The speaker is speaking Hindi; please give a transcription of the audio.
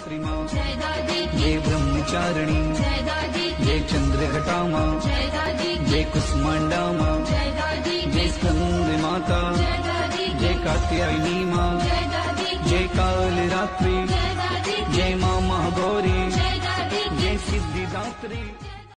गायत्री माँ जय दादी जय ब्रह्मचारिणी। जय दादी जय चंद्रघटा माँ जय दादी जय कुष्मांडा माँ जय दादी जय स्कंद माता। जय दादी जय कात्यायनी माँ। जय दादी जय काल रात्रि। जय दादी जय माँ महागौरी। जय दादी जय सिद्धिदात्री।